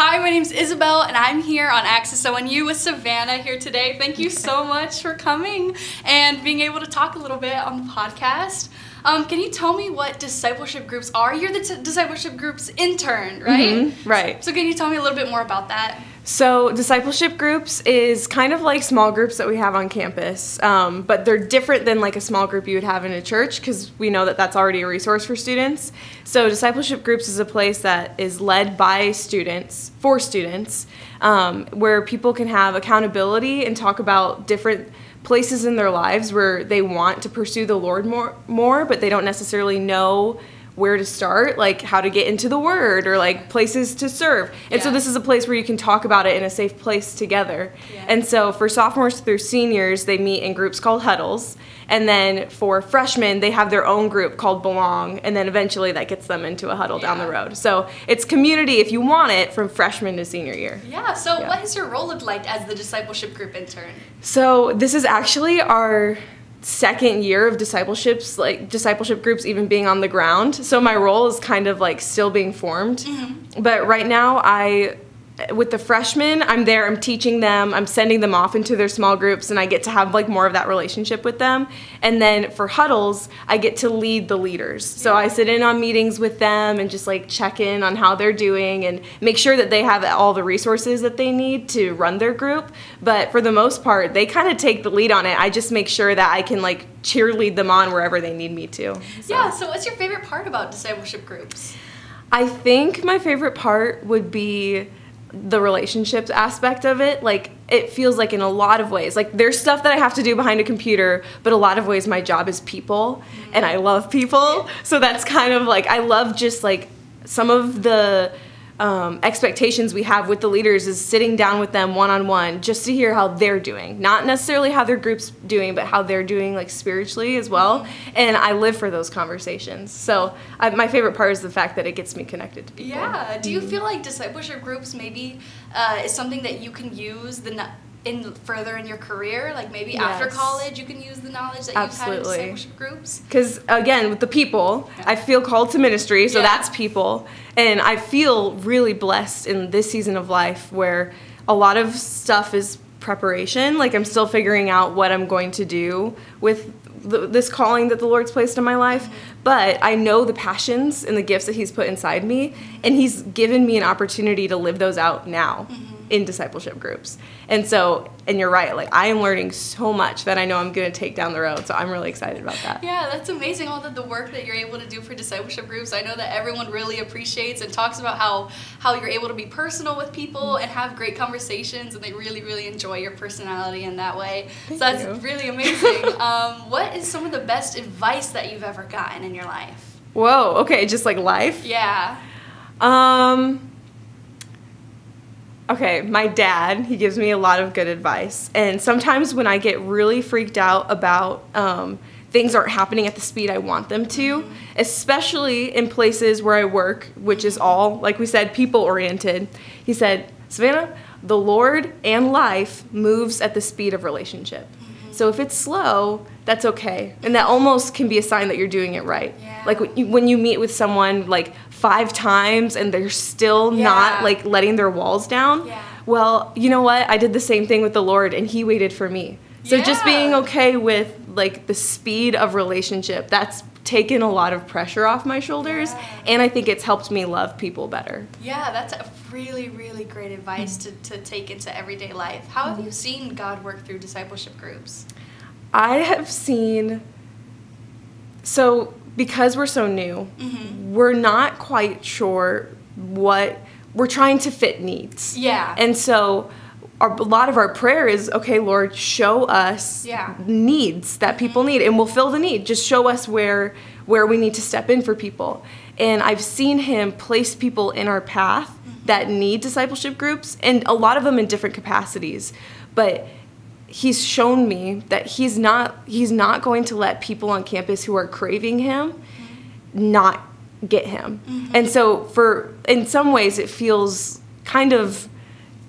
Hi, my name's Isabel, and I'm here on Access ONU with Savannah here today. Thank you so much for coming and being able to talk a little bit on the podcast. Um, can you tell me what discipleship groups are? You're the t- discipleship group's intern, right? Mm-hmm, right. So, can you tell me a little bit more about that? So, discipleship groups is kind of like small groups that we have on campus, um, but they're different than like a small group you would have in a church because we know that that's already a resource for students. So, discipleship groups is a place that is led by students for students, um, where people can have accountability and talk about different places in their lives where they want to pursue the Lord more, more, but they don't necessarily know where to start, like how to get into the word or like places to serve. And so this is a place where you can talk about it in a safe place together. Yeah. And so for sophomores through seniors, they meet in groups called huddles. And then for freshmen, they have their own group called Belong. And then eventually that gets them into a huddle down the road. So it's community if you want it from freshman to senior year. Yeah, so Yeah. what has your role looked like as the discipleship group intern? So this is actually our second year of discipleships, like discipleship groups even being on the ground. So my role is kind of like still being formed. Mm-hmm. But right now I with the freshmen, I'm there, I'm teaching them, I'm sending them off into their small groups and I get to have like more of that relationship with them. And then for huddles, I get to lead the leaders. So I sit in on meetings with them and just like check in on how they're doing and make sure that they have all the resources that they need to run their group. But for the most part, they kind of take the lead on it. I just make sure that I can like cheerlead them on wherever they need me to. So. Yeah, so what's your favorite part about discipleship groups? I think my favorite part would be the relationships aspect of it. Like, it feels like in a lot of ways, like, there's stuff that I have to do behind a computer, but a lot of ways my job is people, and I love people. So that's kind of like, I love just like some of the um, expectations we have with the leaders is sitting down with them one on one just to hear how they're doing. Not necessarily how their group's doing, but how they're doing like spiritually as well. And I live for those conversations. So I, my favorite part is the fact that it gets me connected to people. Yeah. Do you feel like discipleship groups maybe uh, is something that you can use the kno- in further in your career? Like maybe after college, you can use the knowledge that Absolutely. you've had in discipleship groups. Because again, with the people, I feel called to ministry, so Yeah. that's people. And I feel really blessed in this season of life where a lot of stuff is preparation. Like I'm still figuring out what I'm going to do with th- this calling that the Lord's placed in my life. Mm-hmm. But I know the passions and the gifts that He's put inside me, and He's given me an opportunity to live those out now mm-hmm. In discipleship groups. And so, and you're right, like I am learning so much that I know I'm going to take down the road. So I'm really excited about that. Yeah, that's amazing. All the, the work that you're able to do for discipleship groups. I know that everyone really appreciates and talks about how how you're able to be personal with people and have great conversations, and they really really enjoy your personality in that way. Thank so that's you. really amazing. um, what is some of the best advice that you've ever gotten in your life? Whoa, okay, just like life. Yeah. Um Okay, my dad, he gives me a lot of good advice. And sometimes when I get really freaked out about um, things aren't happening at the speed I want them to, especially in places where I work, which is all, like we said, people oriented, he said, Savannah, the Lord and life moves at the speed of relationship. So if it's slow, that's okay. And that almost can be a sign that you're doing it right. Yeah. Like when you, when you meet with someone like five times and they're still Yeah. not like letting their walls down. Yeah. Well, you know what? I did the same thing with the Lord and he waited for me. So just being okay with like the speed of relationship, that's taken a lot of pressure off my shoulders Yeah. and I think it's helped me love people better. Yeah, that's a really, really great advice to, to take into everyday life. How have you seen God work through discipleship groups? I have seen so because we're so new, Mm-hmm. we're not quite sure what we're trying to fit needs. Yeah. And so our, a lot of our prayer is, okay, Lord, show us Yeah. needs that people need, and we'll fill the need. Just show us where where we need to step in for people. And I've seen Him place people in our path that need discipleship groups, and a lot of them in different capacities. But He's shown me that He's not He's not going to let people on campus who are craving Him not get Him. Mm-hmm. And so, for in some ways, it feels kind of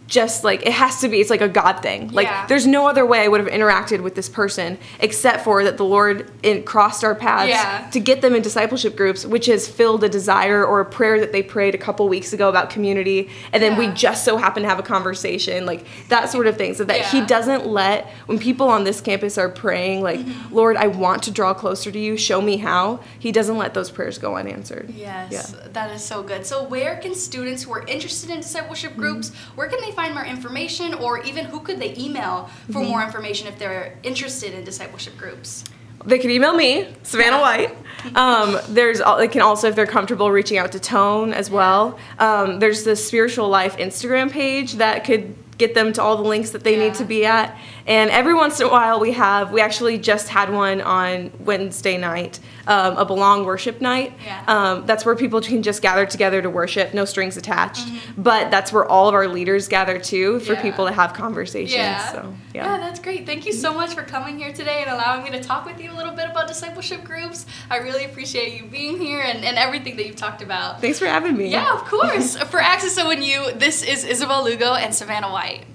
just like it has to be it's like a god thing like Yeah. there's no other way i would have interacted with this person except for that the lord in, crossed our paths Yeah. to get them in discipleship groups which has filled a desire or a prayer that they prayed a couple weeks ago about community and then we just so happen to have a conversation like that sort of thing so that he doesn't let when people on this campus are praying like Mm-hmm. lord i want to draw closer to you show me how he doesn't let those prayers go unanswered Yes, Yeah. that is so good. So, where can students who are interested in discipleship Mm-hmm. groups, where can they find more information, or even who could they email for Mm-hmm. more information if they're interested in discipleship groups? they can email me, Savannah White. Um, there's they can also, if they're comfortable, reaching out to Tone as well. Um, there's the Spiritual Life Instagram page that could get them to all the links that they Yeah. need to be at. And every once in a while, we have we actually just had one on Wednesday night, um, a Belong Worship Night. Yeah. Um, that's where people can just gather together to worship, no strings attached. Mm-hmm. But that's where all of our leaders gather too for Yeah. people to have conversations. Yeah. So yeah. that's great. Thank you so much for coming here today and allowing me to talk with you a little bit about discipleship groups. I really appreciate you being here and, and everything that you've talked about. Thanks for having me. Yeah, of course. for Access ONU, this is Isabel Lugo and Savannah White.